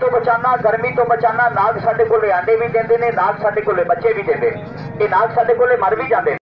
ਤੋਂ ਬਚਾਣਾ ਗਰਮੀ ਤੋਂ ਬਚਾਣਾ ਨਾਗ ਸਾਡੇ ਕੋਲੇ ਆਂਡੇ ਵੀ ਦਿੰਦੇ ਨੇ ਨਾਗ ਸਾਡੇ ਕੋਲੇ ਬੱਚੇ ਵੀ ਦਿੰਦੇ ਨੇ। ਇਹ ਨਾਗ ਸਾਡੇ ਕੋਲੇ ਮਰ ਵੀ ਜਾਂਦੇ ਨੇ।